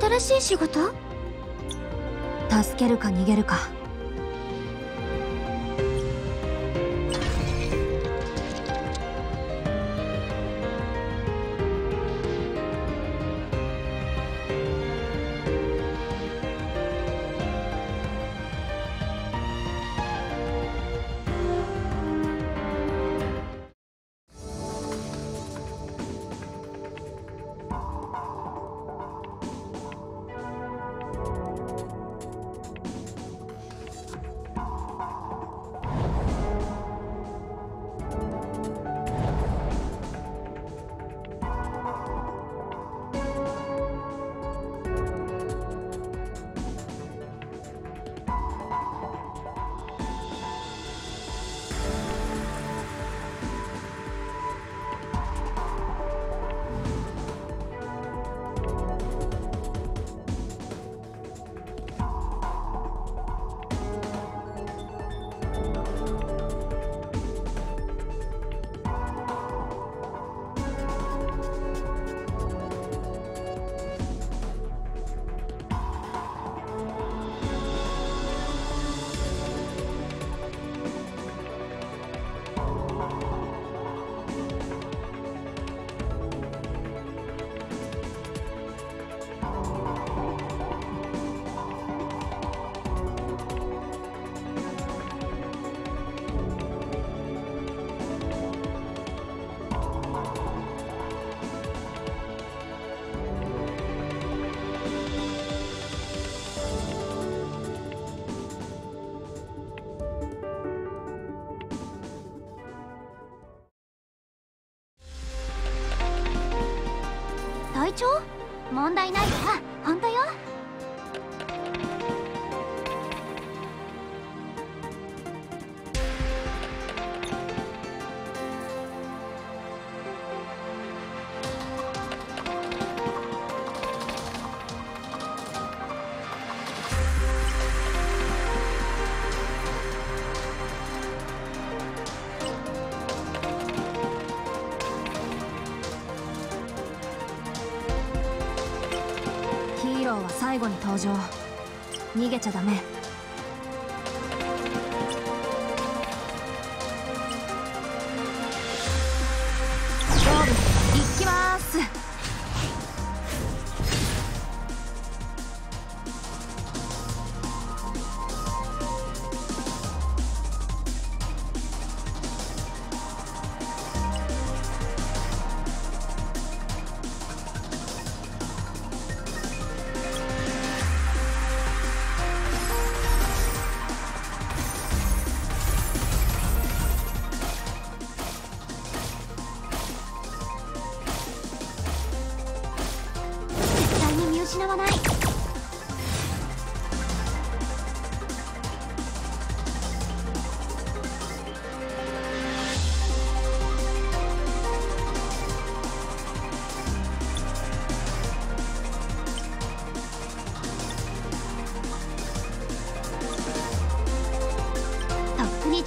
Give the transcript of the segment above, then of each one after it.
新しい仕事？助けるか逃げるか。問題ないから最後に登場。逃げちゃダメ。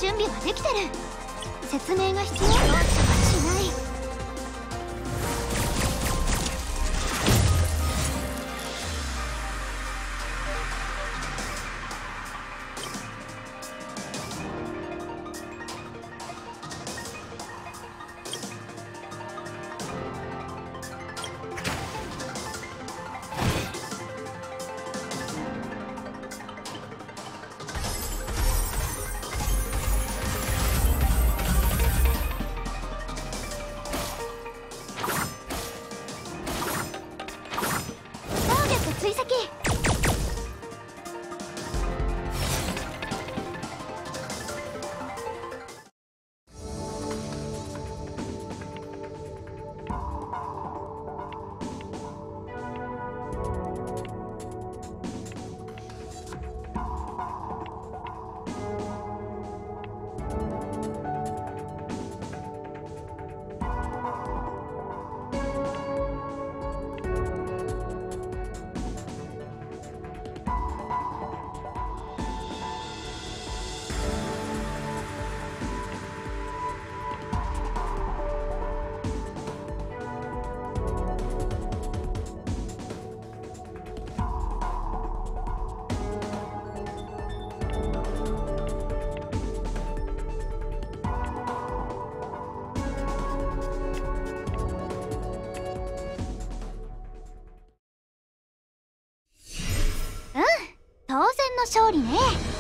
準備はできてる。説明が必要？当然の勝利ね。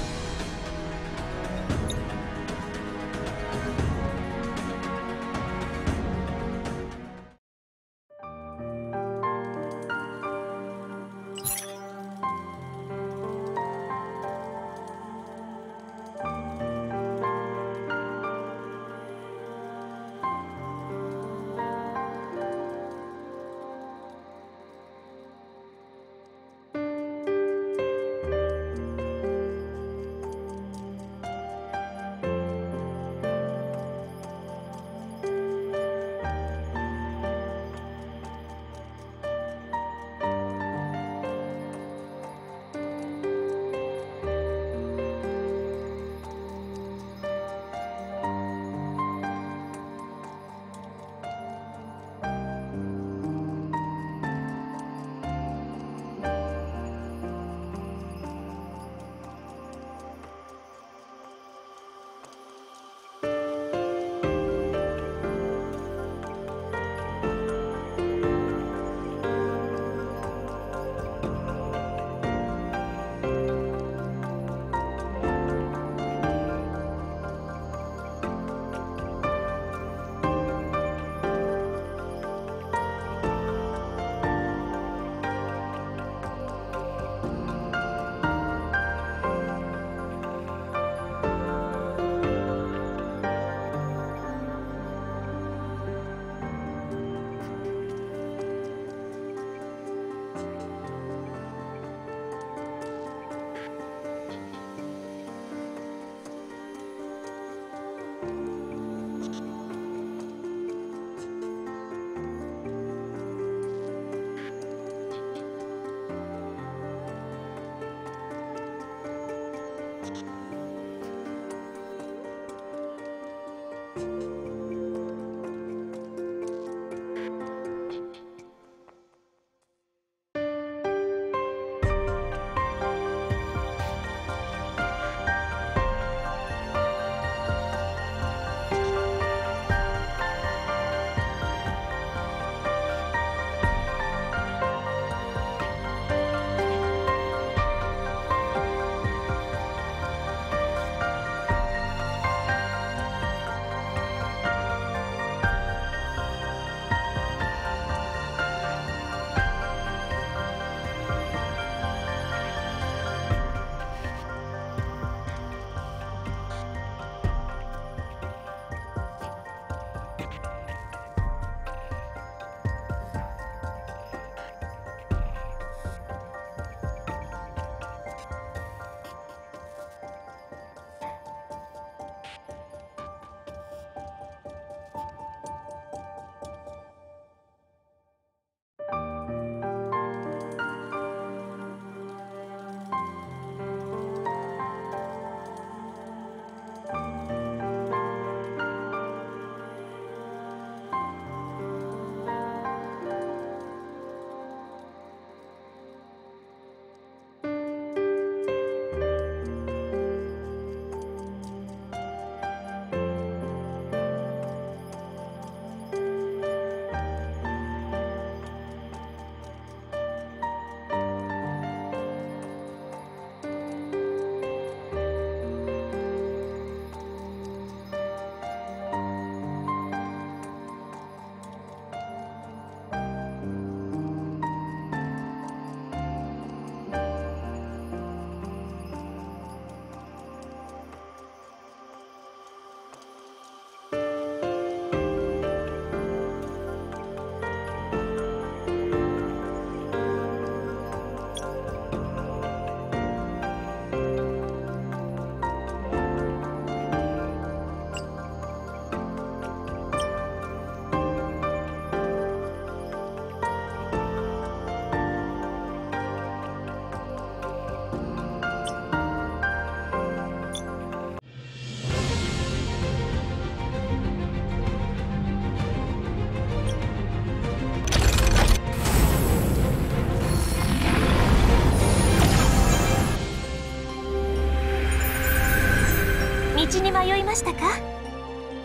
道に迷いましたか？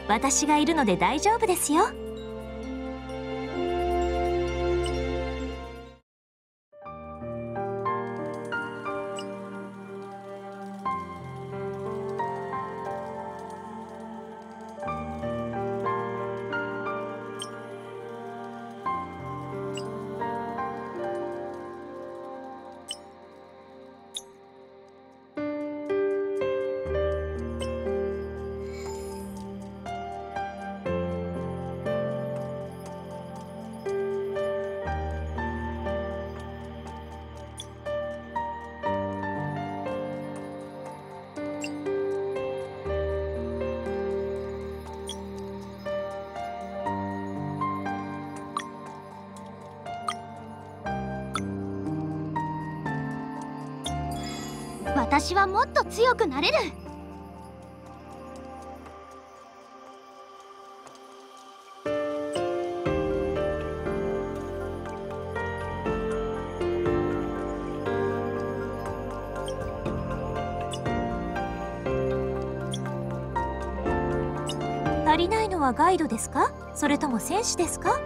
私がいるので大丈夫ですよ。私はもっと強くなれる。足りないのはガイドですか？それとも戦士ですか？